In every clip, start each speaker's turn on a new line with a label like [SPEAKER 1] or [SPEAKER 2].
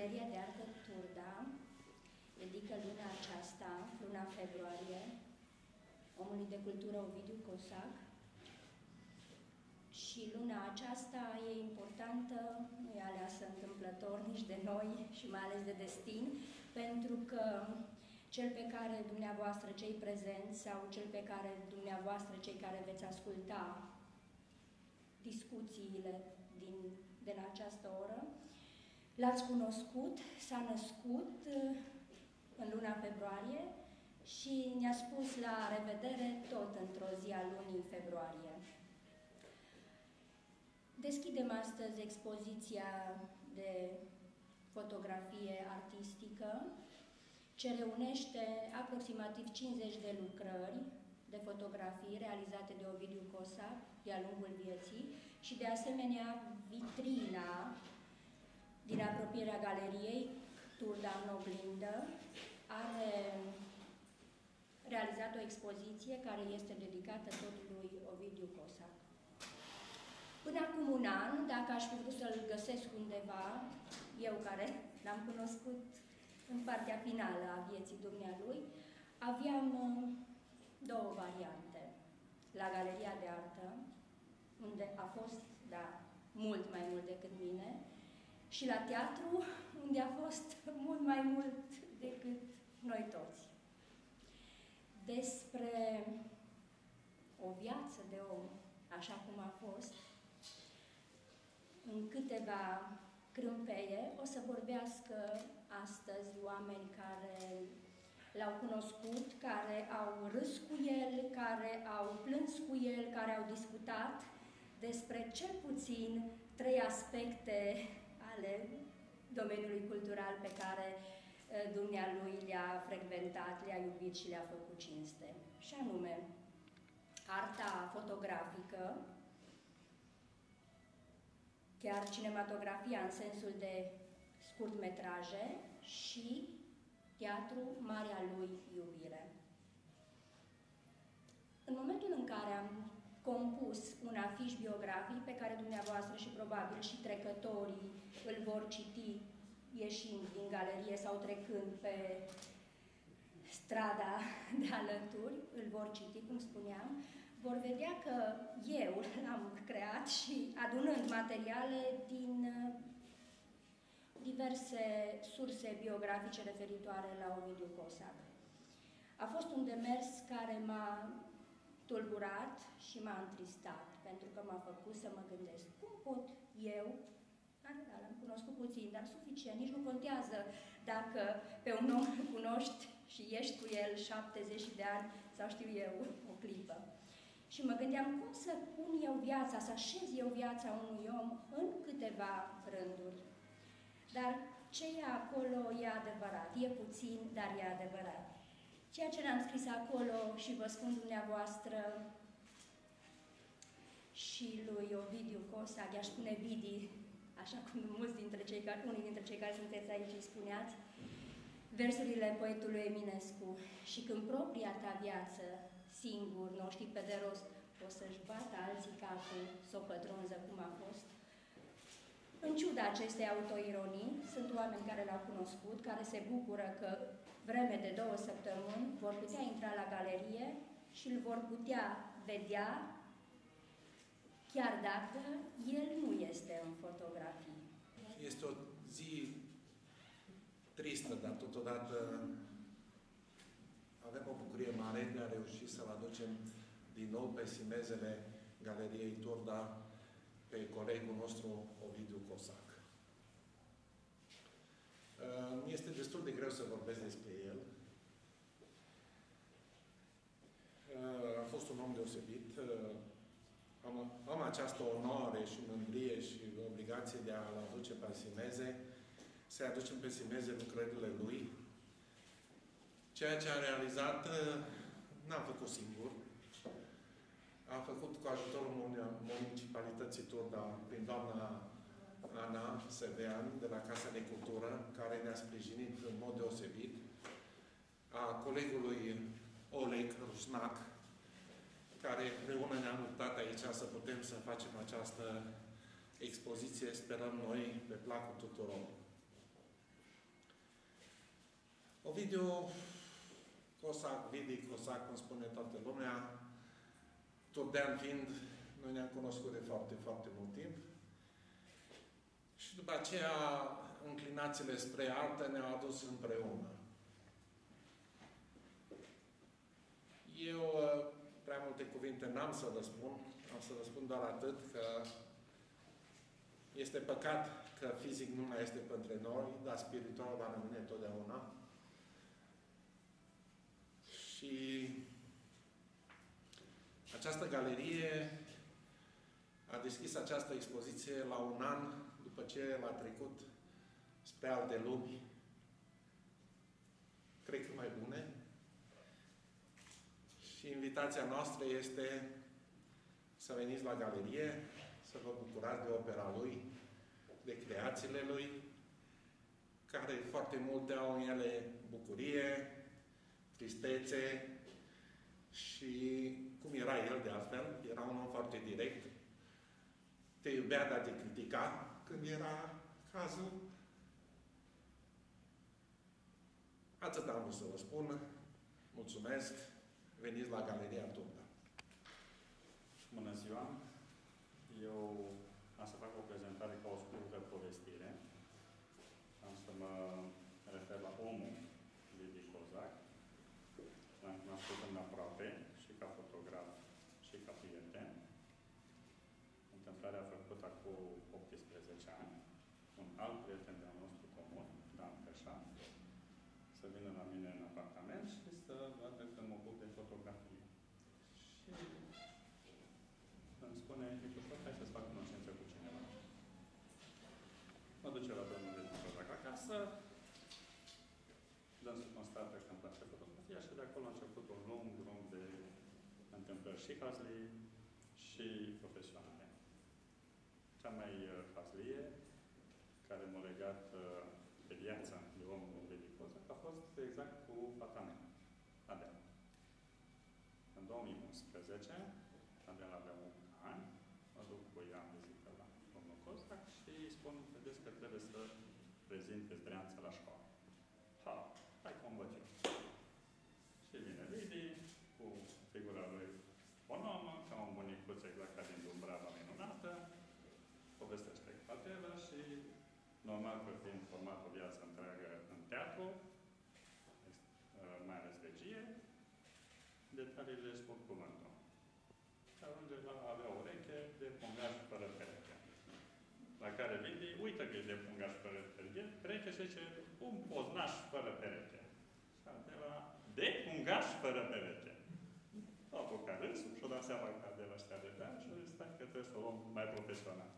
[SPEAKER 1] Galeria de Artă Turda dedică luna aceasta, luna februarie, omului de cultură Ovidiu Cosac. Și luna aceasta e importantă, nu e aleasă întâmplător nici de noi și mai ales de destin, pentru că cel pe care dumneavoastră, cei prezenți, sau cel pe care dumneavoastră, cei care veți asculta discuțiile din, de la această oră, l-ați cunoscut, s-a născut uh, în luna februarie și ne-a spus la revedere tot într-o zi a lunii februarie. Deschidem astăzi expoziția de fotografie artistică ce reunește aproximativ 50 de lucrări de fotografii realizate de Ovidiu Cosa de-a lungul vieții și de asemenea vitrina din apropierea galeriei Turda în oglindă are realizat o expoziție care este dedicată tot lui Ovidiu Cosa. Până acum un an, dacă aș fi vrut să-l găsesc undeva, eu care l-am cunoscut în partea finală a vieții dumnealui, aveam uh, două variante. La Galeria de Artă, unde a fost, da, mult mai mult decât mine, și la teatru, unde a fost mult mai mult decât noi toți. Despre o viață de om, așa cum a fost, în câteva crâmpeie, o să vorbească astăzi oameni care l-au cunoscut, care au râs cu el, care au plâns cu el, care au discutat despre cel puțin trei aspecte ale domeniului cultural pe care uh, dumnealui le-a frecventat, le-a iubit și le-a făcut cinste. Și anume, arta fotografică, chiar cinematografia în sensul de scurtmetraje și teatru Marea lui iubire. În momentul în care am compus un afiș biografic pe care dumneavoastră și probabil și trecătorii îl vor citi ieșind din galerie sau trecând pe strada de alături, îl vor citi, cum spuneam, vor vedea că eu l-am creat și adunând materiale din uh, diverse surse biografice referitoare la Ovidiu Cosac. A fost un demers care m-a tulburat și m-a întristat, pentru că m-a făcut să mă gândesc cum pot eu, care da, l-am cunoscut puțin, dar suficient, nici nu contează dacă pe un om îl cunoști și ești cu el 70 de ani sau știu eu, o clipă. Și mă gândeam cum să pun eu viața, să așez eu viața unui om în câteva rânduri. Dar ce e acolo e adevărat, e puțin, dar e adevărat. Ceea ce ne-am scris acolo și vă spun dumneavoastră și lui Ovidiu Cosa, i-aș spune Vidi, așa cum mulți dintre cei care, unii dintre cei care sunteți aici îi spuneați, versurile poetului Eminescu. Și când propria ta viață, singur, nu știi pe de rost, o să-și bată alții capul să o pătrunză cum a fost, în ciuda acestei autoironii, sunt oameni care l-au cunoscut, care se bucură că vreme de două săptămâni vor putea intra la galerie și îl vor putea vedea chiar dacă el nu este în fotografii.
[SPEAKER 2] Este o zi tristă, dar totodată avem o bucurie mare de a reuși să-l aducem din nou pe simezele Galeriei Turda pe colegul nostru Ovidiu Cosac. Mi este destul de greu să vorbesc despre el. A fost un om deosebit. Am, am această onoare și mândrie și obligație de a-l aduce pe Simeze, să-i aducem pe Simeze lucrările lui. Ceea ce a realizat n-am făcut singur. Am făcut cu ajutorul municipalității Turda, prin doamna Ana Sevean, de la Casa de Cultură, care ne-a sprijinit în mod deosebit, a colegului Oleg Rusnac, care împreună ne-am luptat aici să putem să facem această expoziție, sperăm noi, pe placul tuturor. Ovidiu Cosac, Vidi Cosac, cum spune toată lumea, turdean fiind, noi ne-am cunoscut de foarte, foarte mult timp. Și după aceea, înclinațiile spre artă ne-au adus împreună. Eu uh, prea multe cuvinte n-am să vă spun, am să vă spun doar atât că este păcat că fizic nu mai este pentru noi, dar spiritual va rămâne totdeauna. Și această galerie a deschis această expoziție la un an după ce l-a trecut spre alte lumi, cred că mai bune. Și invitația noastră este să veniți la galerie, să vă bucurați de opera lui, de creațiile lui, care foarte multe au în ele bucurie, tristețe și cum era el de altfel, era un om foarte direct, te iubea, dar te critica când era cazul. Atât am vrut să vă spun. Mulțumesc. Veniți la Galeria Tunda.
[SPEAKER 3] Bună ziua! Eu am să fac o prezentare ca o scurtă povestire. Am să mă refer la omul Lidia Cozac. L-am cunoscut în aproape și ca fotograf și ca prieten. Întâmplarea a făcut acum 18 ani. Un alt prieten de-al nostru comun, Dan Peșa, să vină la mine în apartament și să vadă că mă ocup de fotografie. Și îmi spune, Nicușor, hai să-ți fac cunoștință cu cineva. Mă duce la domnul de Nicozac acasă, dânsul constată că îmi place fotografia și de acolo a început un lung drum de întâmplări și hazlii și profesionale. Cea mai uh, hazlie, care m-a legat uh, de viața de omul de Nicozac, a fost exact cu fata mea, Adela. În 2011, Adela avea 8 ani, mă duc cu ea în vizită la domnul Cozac și îi spun, vedeți că trebuie să prezinte zdreanță la școală. Ha, hai că o învăț eu. Și vine Lidi cu figura lui Bonomă, ca un bunicuț exact ca din Dumbrava minunată, povestește cu Adela și normal că fiind format o viață întreagă în teatru, mai ales regie, detaliile spun cuvântul. Și ajunge la a avea o ureche de pungaș fără pereche. La care vine, uită că e de pungaș fără pereche, pereche și zice, un poznaș fără pereche. Și de la de pungaș fără pereche. A apucat râsul și-o dat seama că de la ăștia de și a zis, stai că trebuie să o luăm mai profesional.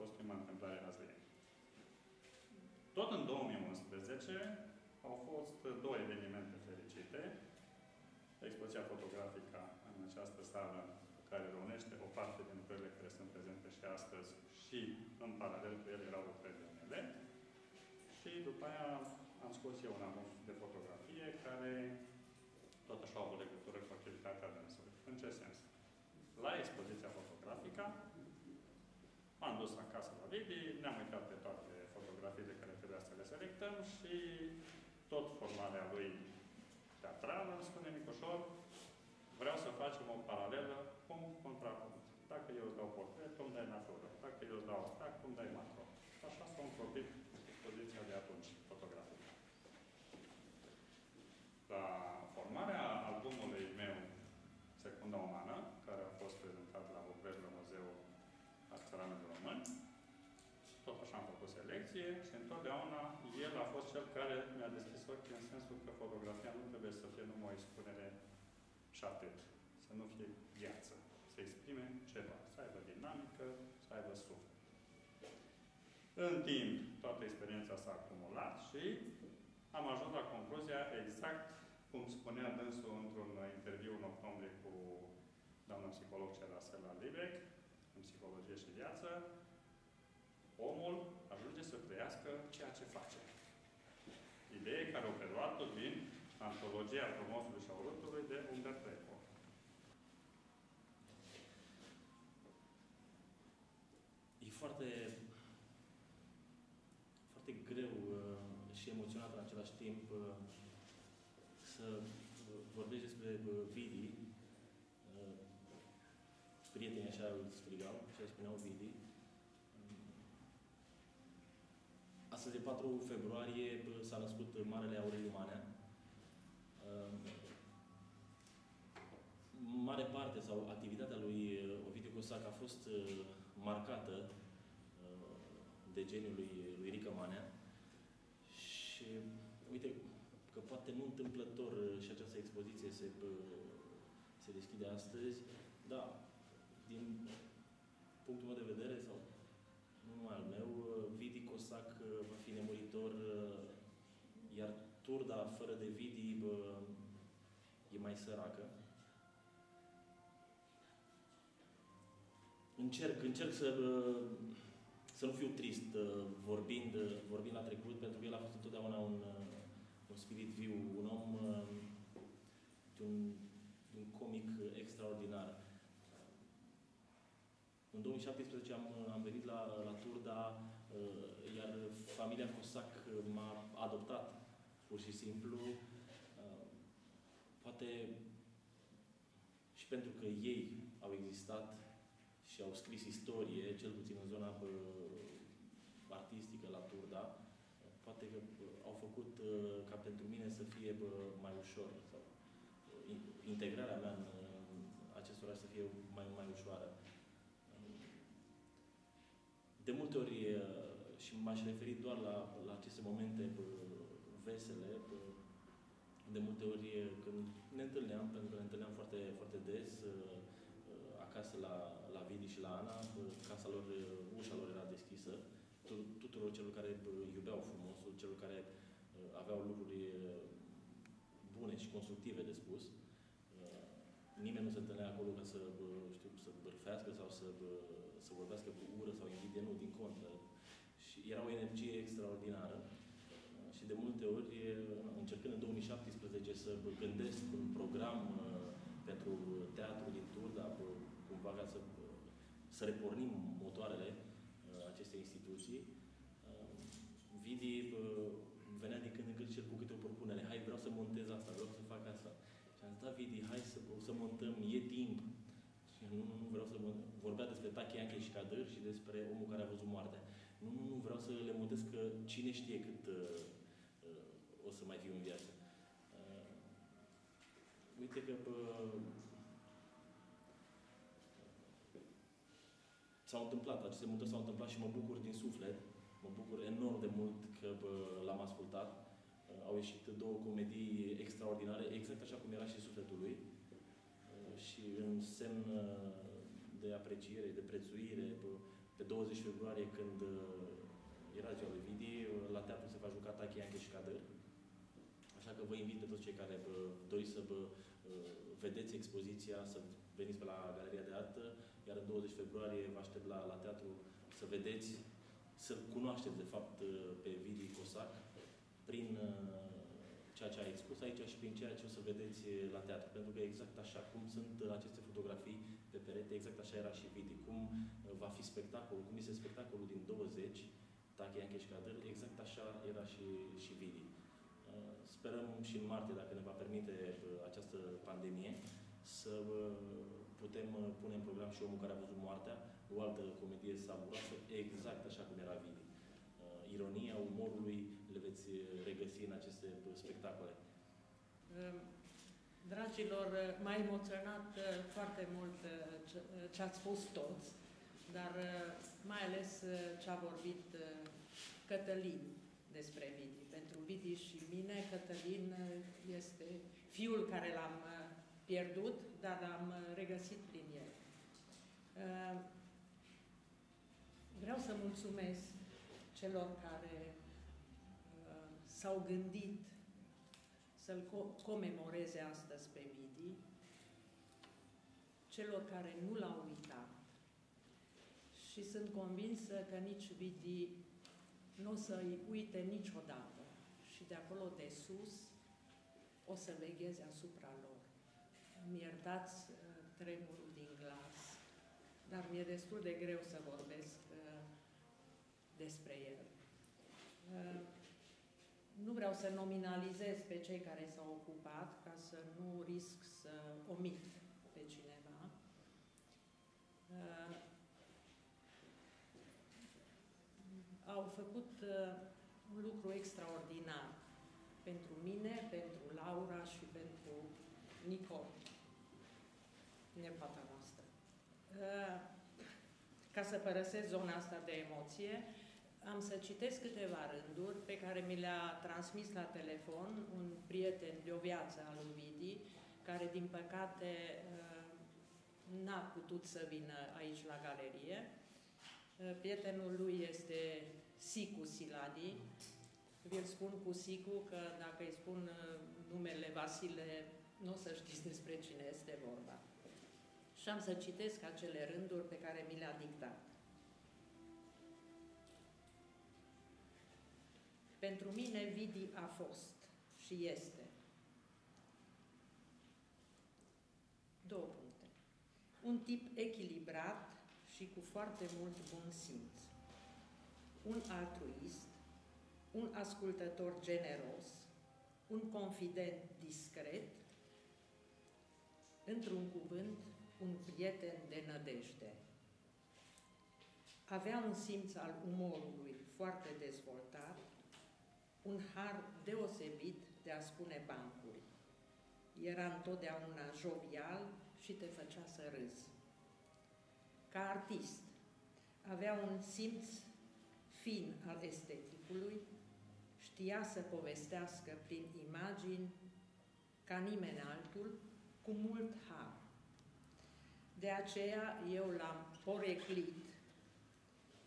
[SPEAKER 3] Asta a fost prima întâmplare la zi. Tot în 2011 au fost două evenimente fericite. Expoziția fotografică în această sală care reunește o parte din lucrările care sunt prezente și astăzi și în paralel cu ele erau lucrările mele. Și după aia am scos eu un album de fotografie care tot așa au o legătură cu activitatea dânsului. În ce sens? La expoziția fotografică m-am dus acasă la Vidi, ne-am uitat pe toate fotografiile care trebuia să le selectăm și tot formarea lui teatrală îmi spune Nicușor, vreau să facem o paralelă punct contra punct. Dacă eu îți dau portret, tu îmi dai natură. Dacă eu îți dau abstract, tu îmi dai macro. Și așa s-a înflopit expoziția de atunci, fotografică. La formarea albumului meu Secunda Umană, care a fost prezentat la lucrări la Muzeul Țăranului Român, tot așa am făcut selecție și întotdeauna el a fost cel care mi-a deschis ochii în sensul că fotografia nu trebuie să fie numai o expunere și atât. Să nu fie viață. Să exprime ceva. Să aibă dinamică, să aibă suflet. În timp, toată experiența s-a acumulat și am ajuns la concluzia exact cum spunea dânsul într-un interviu în octombrie cu doamna psiholog Cerasela Libec, în psihologie și viață, omul ajunge să trăiască ceea ce face. Idee care o preluat-o din antologia frumosului și a urâtului de Umberto Eco.
[SPEAKER 4] E foarte, foarte greu uh, și emoționat în același același timp uh, să uh, vorbești despre uh, Vidi. Uh, Prietenii așa îl strigau și îi spuneau Vidi. Astăzi, de 4 februarie, bă, s-a născut Marele Aureliu Manea. Uh, Mare parte sau activitatea lui uh, Ovidiu Cosac a fost uh, marcată uh, de geniul lui, lui Rică Manea. Și uite că poate nu întâmplător uh, și această expoziție se, uh, se deschide astăzi, da, din punctul meu de vedere, sau nu numai al meu, uh, Vidi Cosac uh, va fi nemuritor, uh, iar Turda fără de Vidi bă, e mai săracă. Încerc, încerc să, uh, să nu fiu trist uh, vorbind, uh, vorbind la trecut, pentru că el a fost întotdeauna un, uh, un spirit viu, un om, uh, un, un comic extraordinar. În 2017 am, am venit la, la Turda, uh, iar familia Cosac m-a adoptat, pur și simplu. Uh, Poate și pentru că ei au existat și au scris istorie, cel puțin în zona bă, artistică la Turda, poate că bă, au făcut uh, ca pentru mine să fie bă, mai ușor sau uh, in- integrarea mea în, în acest oraș să fie mai, mai ușoară. De multe ori, uh, și m-aș referi doar la, la aceste momente bă, vesele, bă, de multe ori uh, când ne întâlneam, pentru că ne întâlneam foarte, foarte des, uh, uh, acasă la, la Vidi și la Ana, bă, casa lor, uh, ușa lor era deschisă tu- tuturor celor care bă, iubeau frumosul, celor care uh, aveau lucruri uh, bune și constructive de spus. Uh, Nimeni nu se întâlnea acolo ca să, bă, știu, să bârfească sau să, bă, să vorbească cu ură sau invidie, nu, din contră. Și era o energie extraordinară. Uh, Și de multe ori, uh, încercând în 2017 să bă, gândesc un program uh, pentru teatrul din Turda, bă, cumva ca să, bă, să repornim motoarele uh, acestei instituții, uh, Vidi bă, venea din când în când și el cu câte o propunere. Hai, vreau să montez asta, vreau să fac asta. Și am zis, da, Vidi, hai să, să montăm, e timp. Și nu, nu, nu vreau să mă... Vorbea despre Tachi Anche și Cadâr și despre omul care a văzut moartea. Nu, nu, nu, vreau să le montez că cine știe cât uh, uh, o să mai fiu în viață. Uh, uite că bă, s-au întâmplat, aceste mutări s-au întâmplat și mă bucur din suflet, mă bucur enorm de mult că bă, l-am ascultat. Uh, Au ieșit două comedii extraordinare, exact așa cum era și sufletul lui. Uh, Și în semn uh, de apreciere, de prețuire, bă, pe 20 februarie, când uh, era ziua lui Vidi, uh, la teatru se va juca Tachi Anche și Cadăr. Așa că vă invit pe toți cei care bă, doriți să vă uh, vedeți expoziția, să veniți pe la Galeria de Artă, iar în 20 februarie vă aștept la, la teatru să vedeți, să-l cunoașteți, de fapt, uh, pe Vidi Cosac, prin uh, ceea ce a expus aici și prin ceea ce o să vedeți uh, la teatru. Pentru că exact așa cum sunt uh, aceste fotografii pe perete, exact așa era și Vidi. Cum uh, va fi spectacolul, cum este spectacolul din 20, Tachi Anche și Cadăr, exact așa era și, și Vidi. Uh, Sperăm și în martie, dacă ne va permite uh, această pandemie, să uh, putem uh, pune în program și omul care a văzut moartea, o altă comedie savuroasă, exact așa cum era Vidi. Uh, Ironia, umorului le veți uh, regăsi în aceste uh, spectacole.
[SPEAKER 5] Dragilor, m-a emoționat uh, foarte mult uh, ce- uh, ce ați spus toți, dar uh, mai ales uh, ce a vorbit uh, Cătălin despre Vidi. Pentru Vidi și mine, Cătălin uh, este fiul care l-am uh, pierdut, dar l-am uh, regăsit prin el. Uh, Vreau să mulțumesc celor care uh, s-au gândit să-l co- comemoreze astăzi pe Vidi, celor care nu l-au uitat. Și sunt convinsă că nici Vidi nu o să-i uite niciodată. Și de acolo de sus o să vegheze asupra lor. Îmi iertați uh, tremurul din glas, dar mi-e destul de greu să vorbesc uh, despre el. Uh, nu vreau să nominalizez pe cei care s-au ocupat, ca să nu risc să omit pe cineva. Uh, au făcut uh, un lucru extraordinar pentru mine, pentru Laura și pentru Nicole, nepata noastră. Uh, ca să părăsesc zona asta de emoție, am să citesc câteva rânduri pe care mi le-a transmis la telefon un prieten de o viață al lui Vidi, care din păcate uh, n-a putut să vină aici la galerie. Uh, prietenul lui este Sicu Siladi. Vi-l spun cu Sicu că dacă îi spun uh, numele Vasile, nu o să știți despre cine este vorba. Și am să citesc acele rânduri pe care mi le-a dictat. Pentru mine Vidi a fost și este. Două puncte. Un tip echilibrat și cu foarte mult bun simț. Un altruist, un ascultător generos, un confident discret, într-un cuvânt, un prieten de nădejde. Avea un simț al umorului foarte dezvoltat, un har deosebit de a spune bancuri. Era întotdeauna jovial și te făcea să râzi. Ca artist, avea un simț fin al esteticului, știa să povestească prin imagini ca nimeni altul, cu mult har. De aceea eu l-am poreclit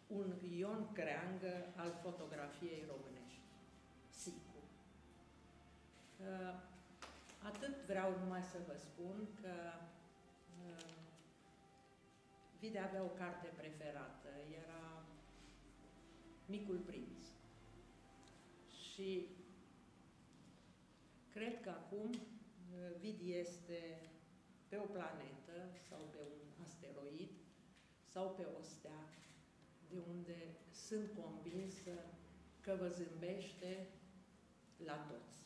[SPEAKER 5] un Ion Creangă al fotografiei românești. Sigur. Uh, atât vreau numai să vă spun că uh, Vide avea o carte preferată, era Micul Prinț. Și cred că acum uh, Vidi este pe o planetă sau pe un asteroid sau pe o stea de unde sunt convinsă că vă zâmbește la toți.